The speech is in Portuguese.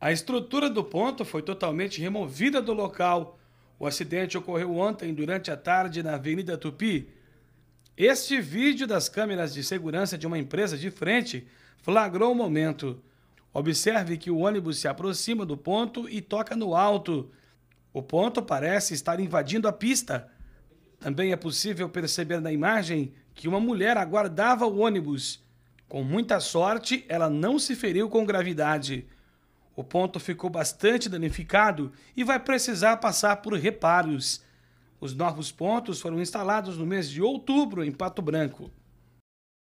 A estrutura do ponto foi totalmente removida do local. O acidente ocorreu ontem durante a tarde na Avenida Tupi. Este vídeo das câmeras de segurança de uma empresa de frente flagrou o momento. Observe que o ônibus se aproxima do ponto e toca no alto. O ponto parece estar invadindo a pista. Também é possível perceber na imagem que uma mulher aguardava o ônibus. Com muita sorte, ela não se feriu com gravidade. O ponto ficou bastante danificado e vai precisar passar por reparos. Os novos pontos foram instalados no mês de outubro em Pato Branco.